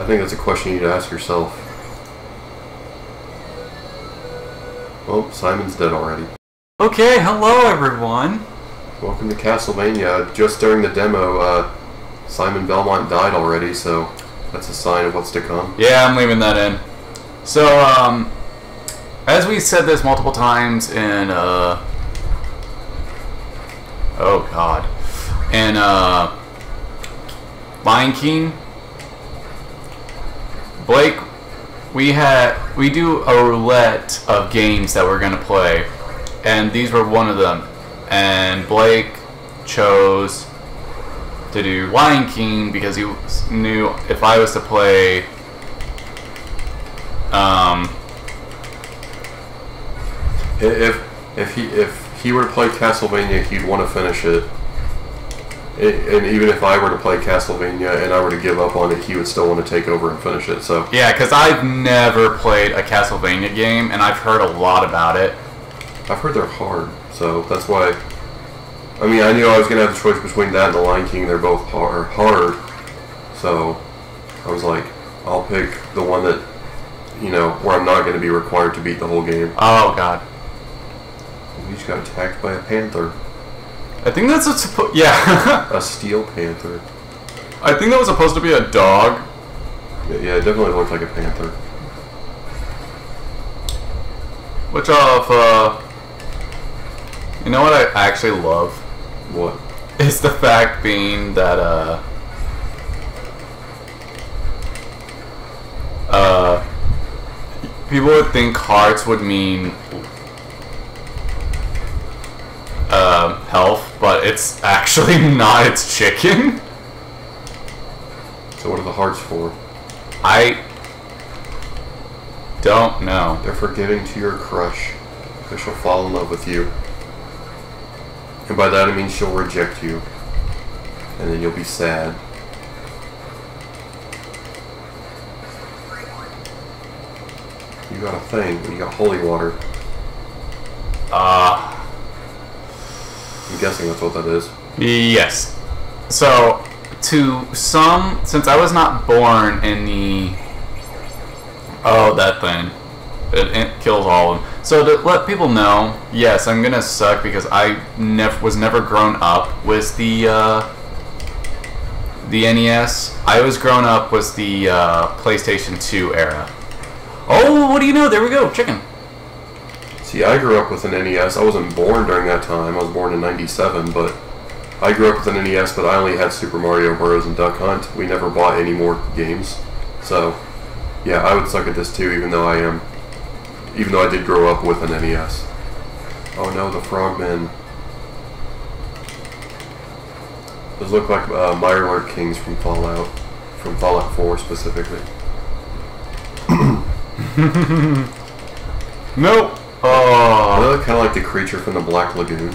I think that's a question you need to ask yourself. Oh, Simon's dead already. Okay, hello everyone. Welcome to Castlevania. Just during the demo, uh, Simon Belmont died already, so that's a sign of what's to come. Yeah, I'm leaving that in. So, um, as we said this multiple times in, uh, oh god, in, uh, Lion King, Blake, we had, we do a roulette of games that we're gonna play, and these were one of them, and Blake chose to do Lion King because he knew if I was to play um, If if he if he were to play Castlevania, he'd want to finish it. And even if I were to play Castlevania and I were to give up on it, he would still want to take over and finish it. So yeah, because I've never played a Castlevania game, and I've heard a lot about it. I've heard they're hard, so that's why. I mean, I knew I was gonna have the choice between that and the Lion King. They're both hard, hard. So I was like, I'll pick the one that, you know, where I'm not gonna be required to beat the whole game. Oh god, We just got attacked by a panther, I think that's what's supposed. Yeah, a steel panther. I think that was supposed to be a dog. Yeah, yeah, it definitely looked like a panther. Which of uh, you know what I actually love What? is the fact being that uh, uh, people would think hearts would mean uh, health, but it's actually not. It's chicken. So what are the hearts for? I don't know. They're for giving to your crush, because she'll fall in love with you. And by that I mean she'll reject you. And then you'll be sad. You got a thing, you got holy water. Uh, I'm guessing that's what that is. Yes. So, to some, since I was not born in the. Oh, that thing. It, it kills all of them. So, to let people know, yes, I'm gonna suck because I never was never grown up with the. Uh, the NES. I was grown up with the uh, PlayStation 2 era. Oh, what do you know? There we go, chicken. See, I grew up with an NES. I wasn't born during that time. I was born in 97, but I grew up with an NES, but I only had Super Mario Bros. and Duck Hunt. We never bought any more games. So, yeah, I would suck at this too, even though I am, even though I did grow up with an NES. Oh no, the frogmen. Those look like uh, Kings from Fallout, from Fallout 4 specifically. Nope. Oh, look kind of like the creature from the Black Lagoon.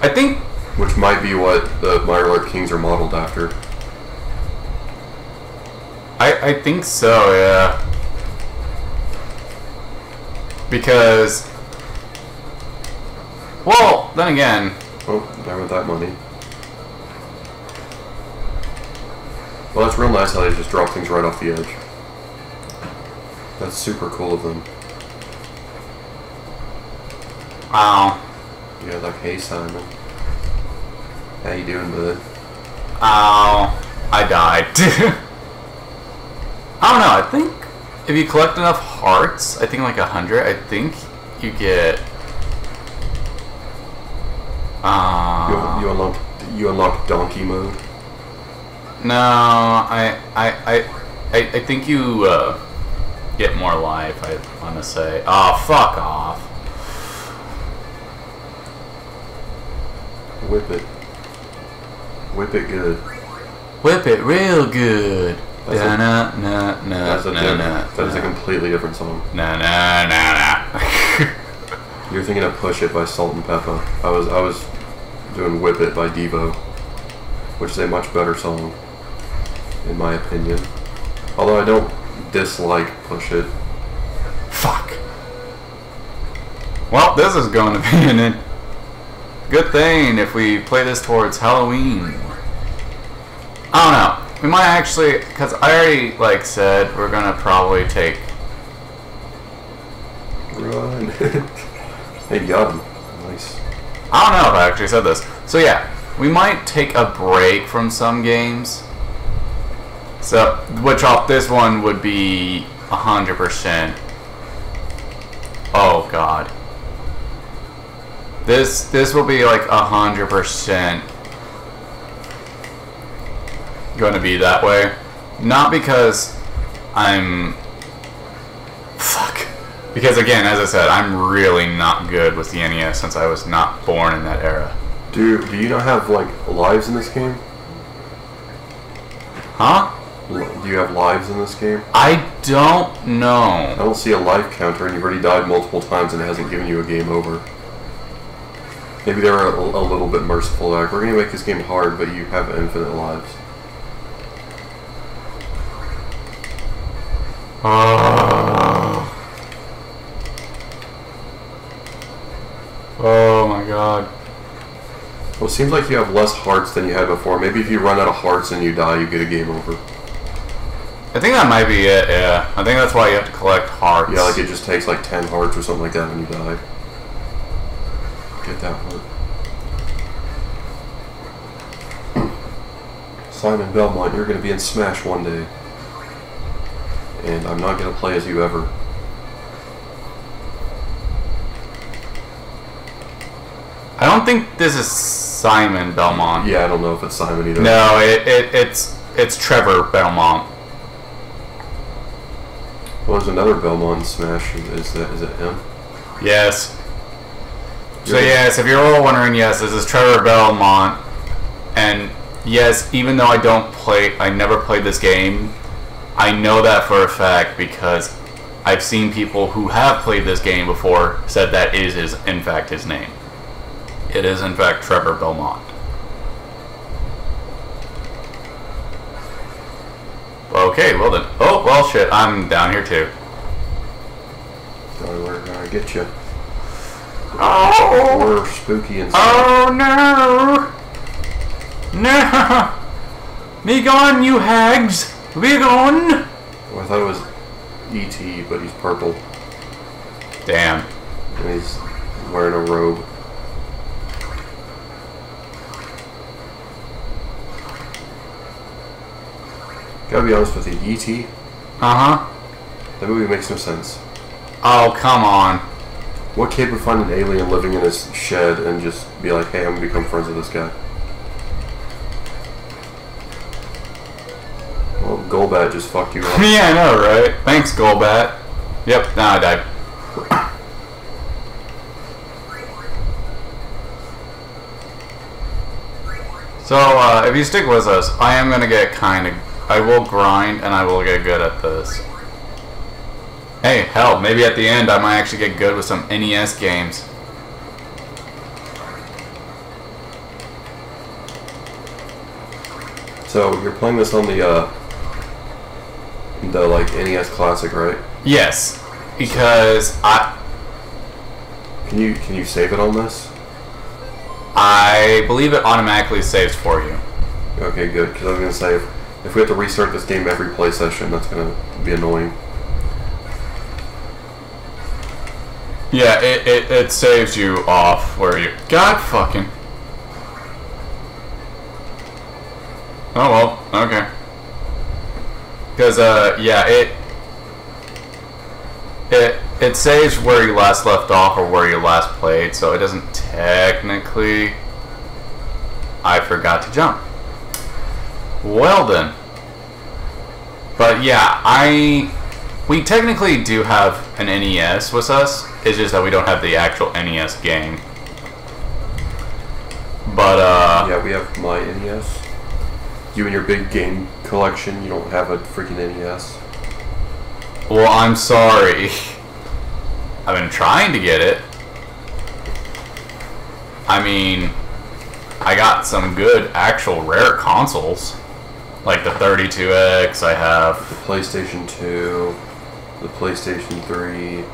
I think Which might be what the Mirelurk Kings are modeled after. I, I think so, yeah. Because, well, then again, Oh, there with that money. Well, that's real nice how they just drop things right off the edge. That's super cool of them. Ow, Yeah, like, hey Simon. How you doing, bud? ow, I died. I don't know, I think if you collect enough hearts, I think like a hundred, I think you get, You, uh, you unlock you unlock donkey mode. no, I, I, I, I, I think you, uh, get more life, I want to say. Oh, fuck off. Whip it. Whip it good. Whip it real good. That's a- Na na na na That's a na diff- na that is a completely different song. na na na na. You're thinking of Push It by Salt and Pepa. I was I was doing Whip It by Devo, which is a much better song, in my opinion. Although I don't dislike Push It. Fuck. Well, this is going to be an good thing if we play this towards Halloween. I don't know. we might actually, because I already like said we're gonna probably take. Run. hey, got him. Nice. I don't know if I actually said this. So yeah, we might take a break from some games. So, which off this one would be hundred percent. Oh God. This this will be like a hundred percent going to be that way. Not because I'm fuck. Because again, as I said, I'm really not good with the NES since I was not born in that era. Do do you not have like lives in this game? Huh? Do you have lives in this game? I don't know. I don't see a life counter, and you've already died multiple times, and it hasn't given you a game over. Maybe they were a, a little bit merciful. Like, we're gonna make this game hard, but you have infinite lives. Oh. Oh my god. Well, it seems like you have less hearts than you had before. Maybe if you run out of hearts and you die, you get a game over. I think that might be it, yeah. I think that's why you have to collect hearts. Yeah, like it just takes like 10 hearts or something like that when you die. Get that heart. Simon Belmont, you're going to be in Smash one day. And I'm not going to play as you ever. I don't think this is Simon Belmont. Yeah, I don't know if it's Simon either. No, it, it, it's it's Trevor Belmont. Well, there's another Belmont Smash. Is that is it him? Yes. So yes, if you're all wondering, yes, this is Trevor Belmont, and yes, even though I don't play, I never played this game. I know that for a fact because I've seen people who have played this game before said that is his, in fact, his name. It is in fact Trevor Belmont. Okay, well then. Oh well, shit, I'm down here too. Sorry, we're going to get you. Oh. We're spooky and Oh no! No! Me gone, you hags! Be gone! Well, I thought it was E.T., but he's purple. Damn. And he's wearing a robe. Gotta be honest with you, E.T., Uh huh. that movie makes no sense. Oh, come on. What kid would find an alien living in his shed and just be like, hey, I'm gonna become friends with this guy? Well, Golbat just fucked you up. yeah, I know, right? Thanks, Golbat. Yep, now I died. So, uh, if you stick with us, I am gonna get kind of. I will grind and I will get good at this. Hey, hell, maybe at the end I might actually get good with some NES games. So, you're playing this on the, uh, the, like, NES Classic, right? Yes, because I Can you, can you save it on this? I believe it automatically saves for you. Okay, good. Because I was gonna say, if, if we have to restart this game every play session, that's gonna be annoying. Yeah, it, it, it saves you off where you. God fucking. Oh well, okay. Because, uh, yeah, it. It, it saves where you last left off or where you last played, so it doesn't technically. I forgot to jump. Well then. But yeah, I. We technically do have an NES with us. It's just that we don't have the actual NES game. But uh, Yeah, we have my NES. You and your big game collection, you don't have a freaking NES. well, I'm sorry. I've been trying to get it. I mean, I got some good actual rare consoles, like the 32X. I have. The PlayStation 2, the PlayStation 3, the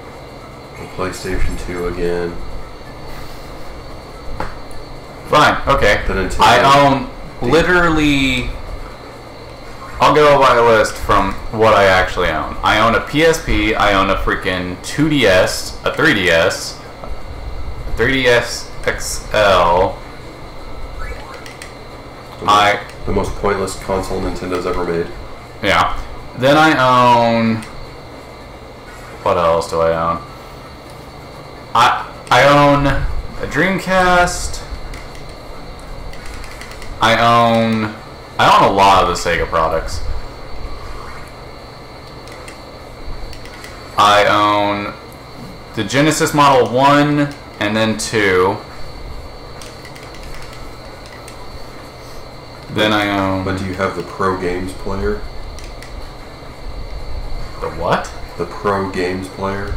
PlayStation 2 again. Fine. Okay. The Nintendo. I own literally I'll go by a list from what I actually own. I own a PSP. I own a freaking 2DS, a 3DS, a 3DS XL. I The most pointless console Nintendo's ever made. yeah. Then I own. What else do I own? I I own a Dreamcast. I own I own a lot of the Sega products. I own the Genesis Model 1 and then 2. Then I own But do you have the Pro Games player? the what? The Pro Games player?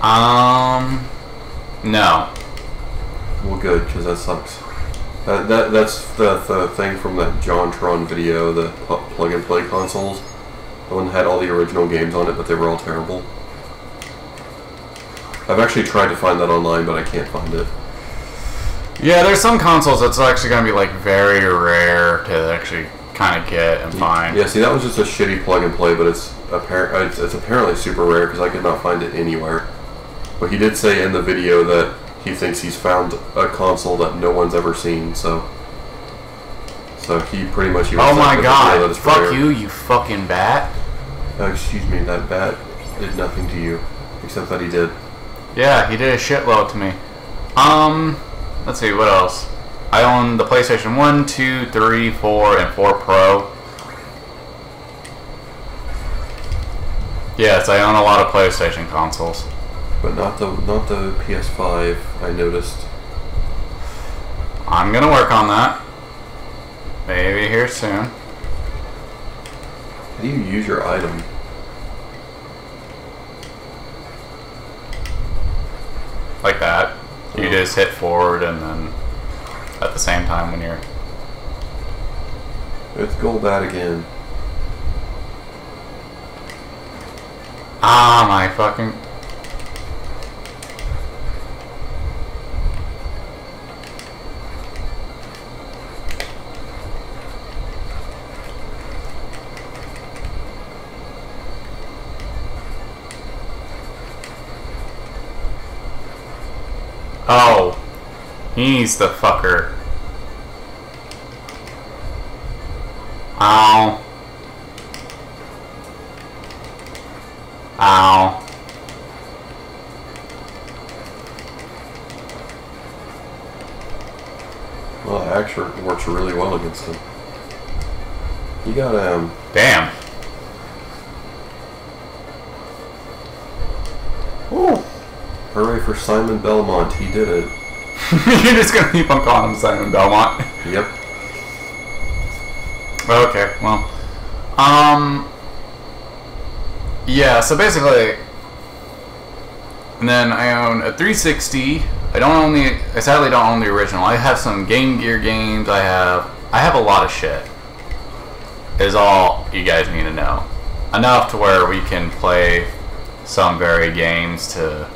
Um no. Well, good, because that sucks. That, that that's the, the thing from that John JonTron video, the plug and play consoles. The one that had all the original games on it, but they were all terrible. I've actually tried to find that online, but I can't find it. Yeah, there's some consoles that's actually going to be like very rare to actually kind of get and find. Yeah, see, that was just a shitty plug and play, but it's appar- it's, it's apparently super rare because I could not find it anywhere. But he did say in the video that he thinks he's found a console that no one's ever seen. So, so he pretty much. even Oh my god! Fuck rare. you, you fucking bat! Uh, excuse me, that bat did nothing to you, except that he did. Yeah, he did a shitload to me. Um, let's see, what else? I own the PlayStation 1, 2, 3, 4, and 4 Pro. Yes, I own a lot of PlayStation consoles. But not the not the PS5. I noticed. I'm gonna work on that. Maybe here soon. How do you use your item? Like that. You Oh. just hit forward and then at the same time when you're. It's Golbat again. Ah, my fucking. Oh, he's the fucker. Ow. Ow. Well, it actually works really well against him. You got um. Damn. Ooh. Hooray for Simon Belmont! He did it. You're just gonna keep on calling him Simon Belmont. Yep. Okay, well. Um. Yeah, so basically. And then I own a 360. I don't own the. I sadly don't own the original. I have some Game Gear games. I have. I have a lot of shit. Is all you guys need to know. Enough to where we can play some very games to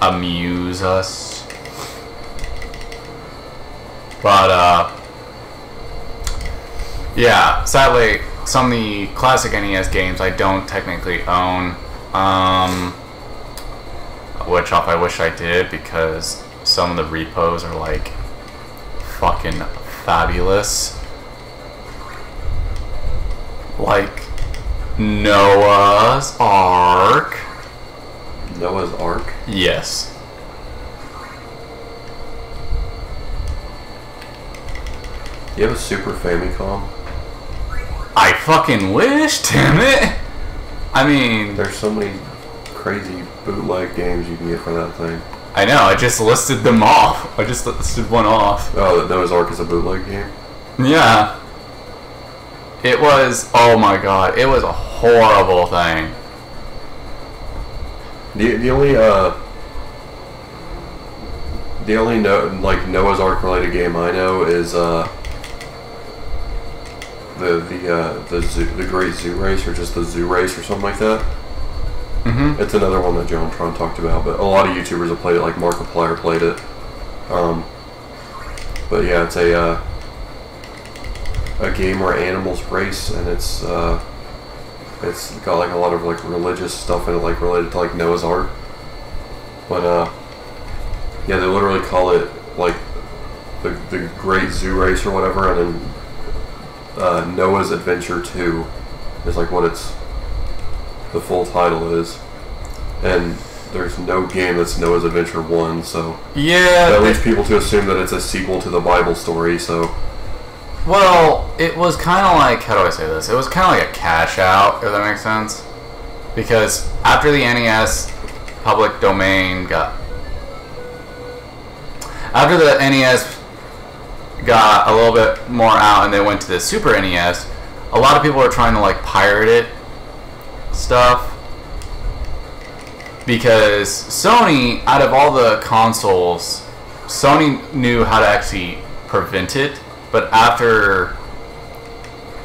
amuse us. But uh yeah, sadly some of the classic NES games I don't technically own. Um which I wish I did because some of the repos are like fucking fabulous. Like Noah's Ark. Noah's Ark. Yes. You have a Super Famicom? I fucking wish, damn it! I mean, There's so many crazy bootleg games you can get for that thing. I know, I just listed them off. I just listed one off. Oh, that Noah's Ark is a bootleg game. Yeah. It was, oh my god, it was a horrible thing. The the only uh the only no like Noah's Ark related game I know is uh the the uh the zoo, the Great Zoo Race or just the Zoo Race or something like that. Mm-hmm. It's another one that JonTron talked about, but a lot of YouTubers have played it. Like Markiplier played it. Um, but yeah, it's a uh, a game where animals race, and it's uh, it's got like a lot of like religious stuff in it, like related to like Noah's Ark. But uh, yeah, they literally call it like the the Great Zoo Race or whatever, and then uh, Noah's Adventure Two is like what it's the full title is, and there's no game that's Noah's Adventure One, so Yeah. that leads people to assume that it's a sequel to the Bible story. So Well, it was kind of like how do I say this? It was kind of like a cash out, if that makes sense. Because after the NES public domain got, after the NES got a little bit more out, and they went to the Super NES, a lot of people were trying to like pirate it stuff. Because Sony, out of all the consoles, Sony knew how to actually prevent it, but after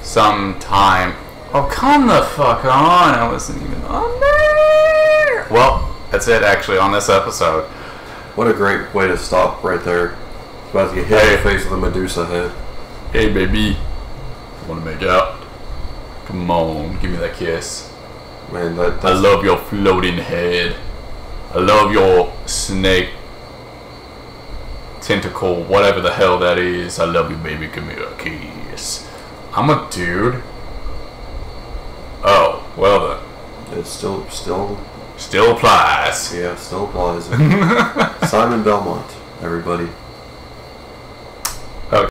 some time, oh come the fuck on! I wasn't even on there. Well, that's it actually on this episode. what a great way to stop right there. About to get hit in the face with a Medusa head. Hey baby, want to make out? Come on, give me that kiss. Man, that I love your floating head. I love your snake tentacle, whatever the hell that is. I love you, baby. Give me a kiss. I'm a dude. Oh, well then. it's still still Still applies. yeah still applies. Simon Belmont, everybody.